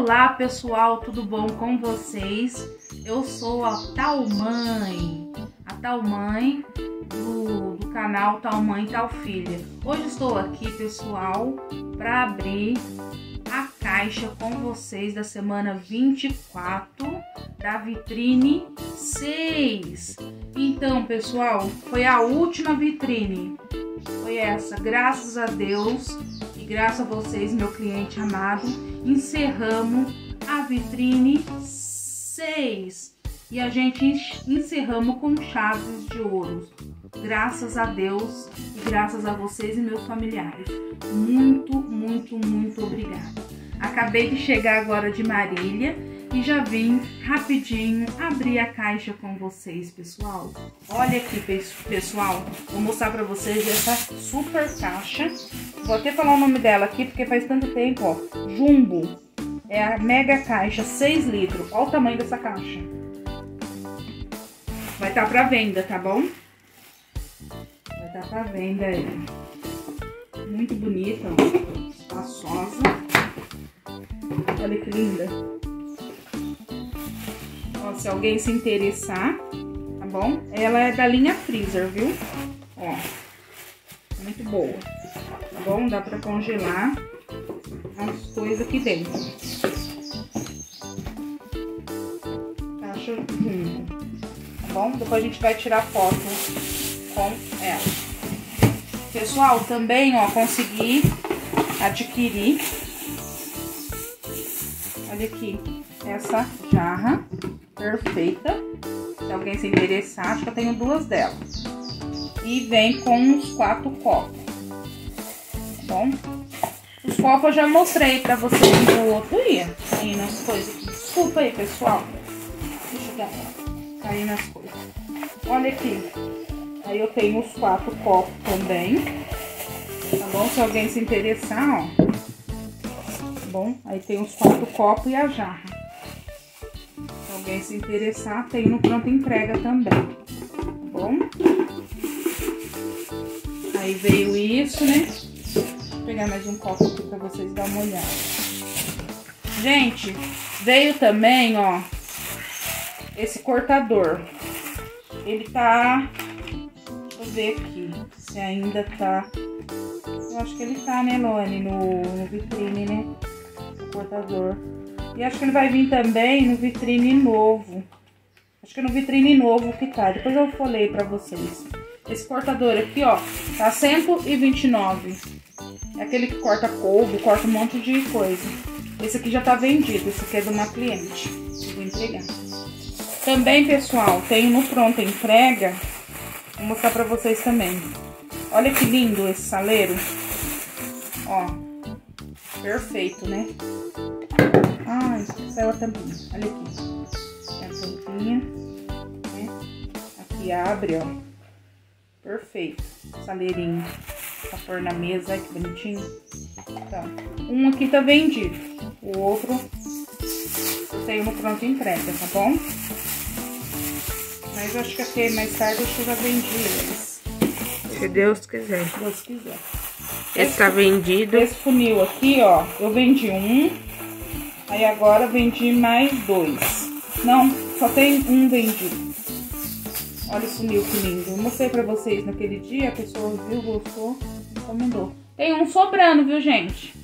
Olá pessoal, tudo bom com vocês? Eu sou a Tal Mãe, a Tal Mãe do, do canal Tal Mãe Tal Filha. Hoje estou aqui pessoal para abrir a caixa com vocês da semana 24 da vitrine 6. Então pessoal, foi a última vitrine, foi essa, graças a Deus e graças a vocês meu cliente amado encerramos a vitrine 6 e a gente encerramos com chaves de ouro. Graças a Deus e graças a vocês e meus familiares. Muito, muito, muito obrigada. Acabei de chegar agora de Marília e já vim rapidinho abrir a caixa com vocês, pessoal. Olha aqui, pessoal, vou mostrar pra vocês essa super caixa. Vou até falar o nome dela aqui, porque faz tanto tempo, ó. Jumbo. É a mega caixa, 6 litros. Olha o tamanho dessa caixa. Vai estar tá pra venda, tá bom? Vai estar tá pra venda aí. Muito bonita, ó. Espaçosa. Olha que linda. Ó, se alguém se interessar, tá bom? Ela é da linha Freezer, viu? Ó, muito boa, tá bom? Dá pra congelar as coisas aqui dentro. Caixa junto, tá bom? Depois a gente vai tirar foto com ela. Pessoal, também, ó, consegui adquirir, olha aqui, essa jarra perfeita. Se alguém se interessar, acho que eu tenho duas delas. E vem com uns quatro copos. Tá bom? Os copos eu já mostrei pra vocês no outro dia. Aí nas coisas. Desculpa aí, pessoal. Deixa eu dar cair nas coisas. Olha aqui. Aí eu tenho os quatro copos também. Tá bom? Se alguém se interessar, ó. Tá bom? Aí tem os quatro copos e a jarra alguém se interessar, tem no pronto entrega também, tá bom? Aí veio isso, né? Vou pegar mais um copo aqui pra vocês darem uma olhada. Gente, veio também, ó, esse cortador. Ele tá... Deixa eu ver aqui se ainda tá... Eu acho que ele tá, né, Lone, no, no vitrine, né? O cortador. E acho que ele vai vir também no vitrine novo. Acho que é no vitrine novo que tá. Depois eu falei pra vocês. Esse cortador aqui, ó, tá 129. É aquele que corta couve, corta um monte de coisa. Esse aqui já tá vendido. Esse aqui é de uma cliente. Vou entregar. Também, pessoal, tem no pronto entrega. Vou mostrar pra vocês também. Olha que lindo esse saleiro. Ó. Perfeito, né? Ai, saiu a tampinha. Olha aqui. É a tampinha. Né? Aqui abre, ó. Perfeito. Saleirinho. Pra pôr na mesa. Olha que bonitinho. Então, um aqui tá vendido. O outro eu tenho no pronto entrega, tá bom? Mas eu acho que aqui mais tarde eu já vendi eles. Se Deus quiser. Se Deus quiser. Esse, esse tá vendido. Esse funil aqui, ó, eu vendi um. Aí agora vendi mais dois. Não, só tem um vendido. Olha esse mil que lindo. Eu mostrei pra vocês naquele dia, a pessoa viu, gostou, encomendou. Tem um sobrando, viu, gente?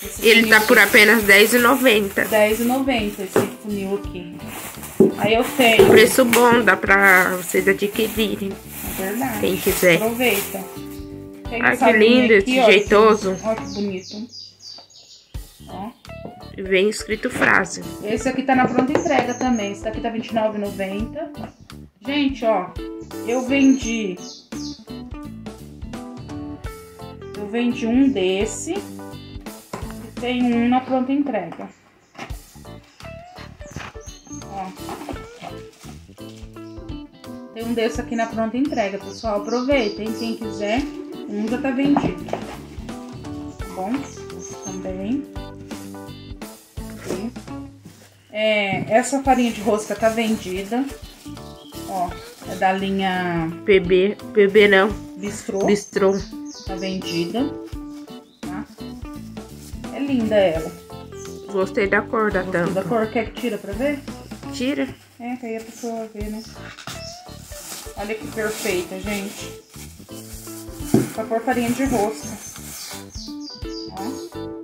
Esse Ele tá por apenas R$10,90. R$10,90 esse funil aqui. Aí eu tenho... Preço bom, dá pra vocês adquirirem. É verdade. Quem quiser. Aproveita. Tem ah, que lindo, aqui, esse ó, jeitoso. Olha que bonito. Ó. Vem escrito frase. Esse aqui tá na pronta entrega também. Esse daqui tá R$29,90. Gente, ó. Eu vendi... Eu vendi um desse. E tem um na pronta entrega. Ó. Tem um desse aqui na pronta entrega, pessoal. Aproveitem, quem quiser. Um já tá vendido. Tá bom? Esse também. É, essa farinha de rosca tá vendida. Ó, é da linha... PB, PB não. Bistrô. Bistrô. Tá vendida. Tá? É linda ela. Gostei da cor da tampa. da cor? Quer que tira pra ver? Tira. É, que aí a pessoa vê, né? Olha que perfeita, gente. Pra pôr farinha de rosca. Ó.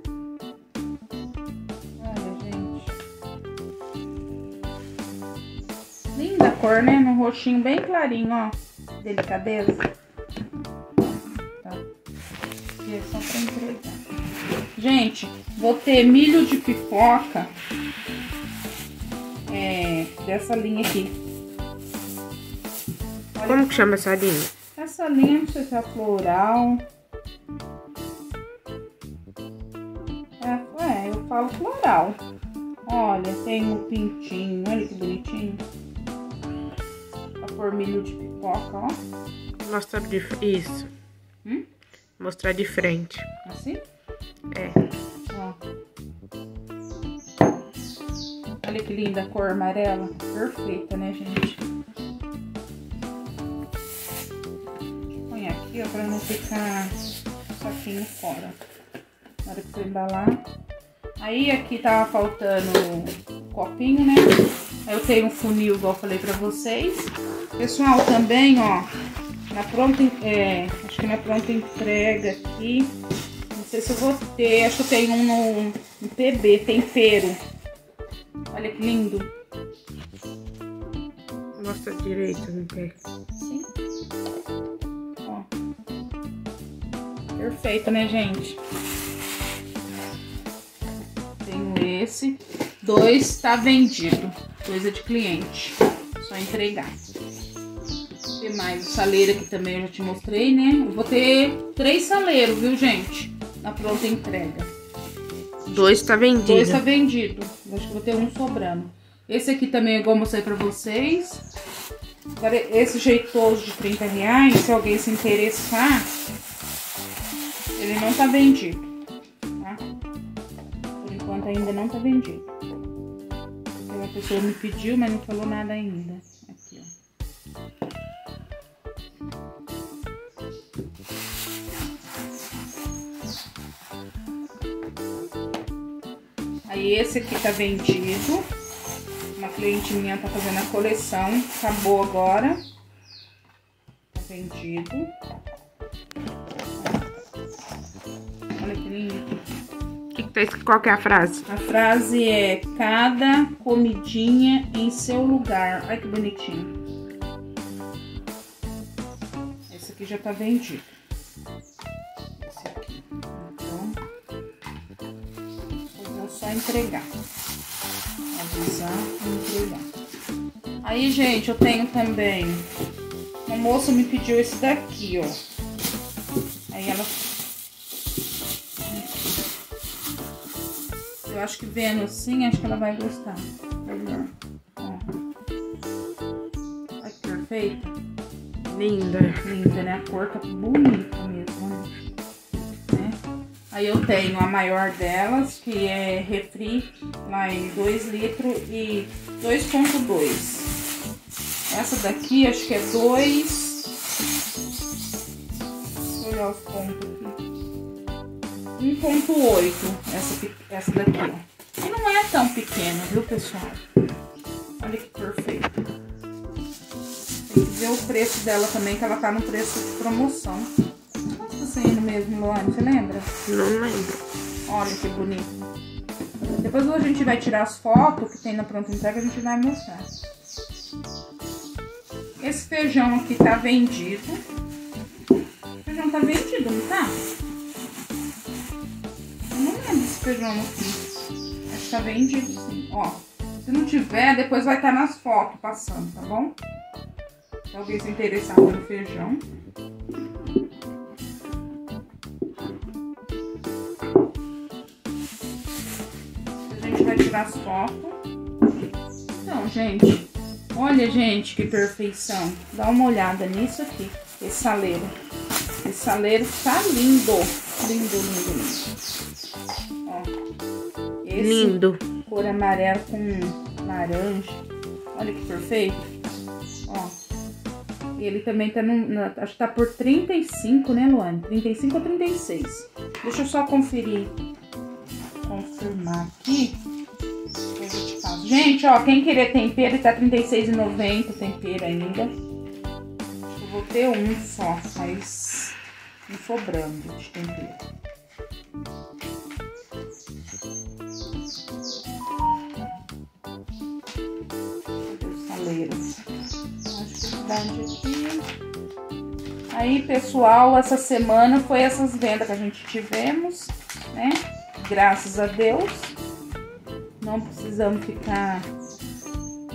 cor, né? No roxinho bem clarinho, ó. Delicadeza. Tá. E é só pra entregar. Gente, vou ter milho de pipoca. É, dessa linha aqui. Olha Como que chama essa linha? essa linha, não sei se é floral. É, é, eu falo floral. Olha, tem o pintinho, olha que bonitinho. Milho de pipoca, ó. Mostra de Isso. Hum? Mostrar de frente. Assim, É. ó. Olha que linda a cor amarela. Perfeita, né, gente? Põe aqui, ó, pra não ficar saquinho fora. Na hora que for embalar. Aí aqui tava faltando o copinho, né? Aí eu tenho um funil, igual eu falei pra vocês. Pessoal, também, ó, na pronta, é, acho que na pronta entrega aqui, não sei se eu vou ter, acho que eu tenho um no, no PB, tempero. Olha que lindo. Mostra direito no pé. Sim. Ó. Perfeito, né, gente? Tenho esse. Dois tá vendido. Coisa de cliente. Só entregar. Tem mais o saleiro aqui também, eu já te mostrei, né? Eu vou ter três saleiros, viu, gente? Na pronta entrega. Dois tá vendido. Dois tá vendido. Eu Acho que vou ter um sobrando. Esse aqui também, igual eu mostrei pra vocês. Agora, esse jeitoso de 30 reais, se alguém se interessar, ele não tá vendido, tá? Por enquanto ainda não tá vendido. Uma pessoa me pediu, mas não falou nada ainda. Aqui, ó. Aí esse aqui tá vendido. Uma cliente minha tá fazendo a coleção. Acabou agora. Tá vendido. Olha que lindo. Qual que é a frase? A frase é cada comidinha em seu lugar. Olha que bonitinho. Esse aqui já tá vendido. Esse aqui. Então, vou só entregar. Avisar e entregar. Aí, gente, eu tenho também. Uma moça me pediu esse daqui, ó. Aí ela Eu acho que vendo assim, acho que ela vai gostar. Melhor. Ó. Olha que perfeita. Linda. Linda, né? A cor tá bonita mesmo? Né? Aí eu tenho a maior delas, que é refri lá em 2 litros e 2.2. Essa daqui acho que é 2. Deixa eu olhar os pontos aqui. 1.8 essa, essa daqui. E não é tão pequena, viu, pessoal? Olha que perfeito. Tem que ver o preço dela também, que ela tá no preço de promoção. Quanto tá saindo mesmo, Luane? Você lembra? Não lembro. Olha que bonito. Depois a gente vai tirar as fotos que tem na pronta entrega, a gente vai mostrar. Esse feijão aqui tá vendido. O feijão tá vendido, não tá? Feijão aqui. Acho que tá vendido sim. Ó, se não tiver, depois vai estar nas fotos passando, tá bom? Se alguém se interessar pelo feijão. A gente vai tirar as fotos. Então, gente, olha, gente, que perfeição. Dá uma olhada nisso aqui, esse saleiro. Esse saleiro tá lindo. Lindo, lindo, lindo. Esse Lindo. cor amarela com laranja. Olha que perfeito. Ó. Ele também tá no. na- acho que tá por 35, né, Luane? 35 ou 36. Deixa eu só conferir. Confirmar aqui. Gente, ó, quem querer tempero, tá R$36,90 tempero ainda. Eu vou ter um só, mas me sobrando de tempero. Aí, pessoal, essa semana foi essas vendas que a gente tivemos, né? Graças a Deus. Não precisamos ficar...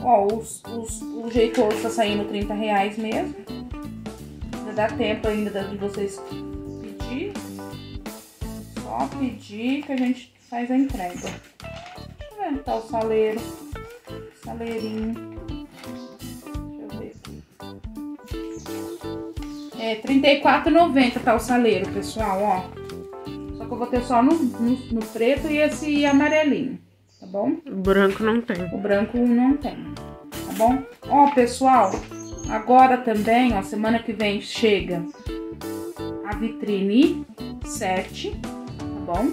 Ó, os, os, o jeito tá saindo 30 reais mesmo. Ainda dá tempo ainda de vocês pedir. Só pedir que a gente faz a entrega. Deixa eu ver, tá o saleiro. Saleirinho. É, R$34,90 tá o saleiro, pessoal, ó. Só que eu vou ter só no, no, no preto e esse amarelinho tá bom? O branco não tem. O branco não tem, tá bom? Ó, pessoal, agora também, ó, semana que vem chega a vitrine 7, tá bom?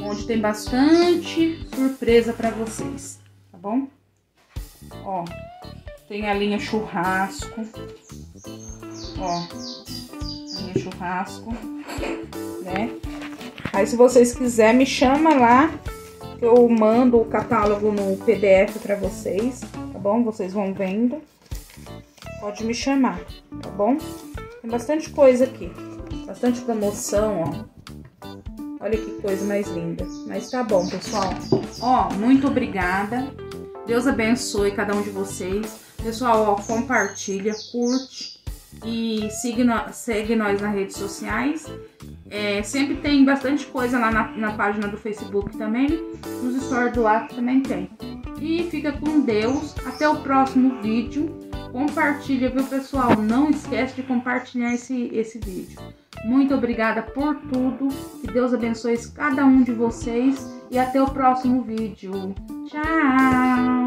Onde tem bastante surpresa pra vocês, tá bom? Ó, tem a linha churrasco, ó, linha churrasco, né? Aí se vocês quiserem, me chama lá eu mando o catálogo no PDF para vocês, tá bom? Vocês vão vendo. Pode me chamar, tá bom? Tem bastante coisa aqui, bastante promoção, ó. Olha que coisa mais linda. Mas tá bom, pessoal. Ó, muito obrigada. Deus abençoe cada um de vocês. Pessoal, ó, compartilha, curte e segue, segue nós nas redes sociais. É, sempre tem bastante coisa lá na, na, página do Facebook também. Nos stories do WhatsApp também tem. E fica com Deus. Até o próximo vídeo. Compartilha, viu, pessoal? Não esquece de compartilhar esse, esse vídeo. Muito obrigada por tudo. Que Deus abençoe cada um de vocês. E até o próximo vídeo. Tchau!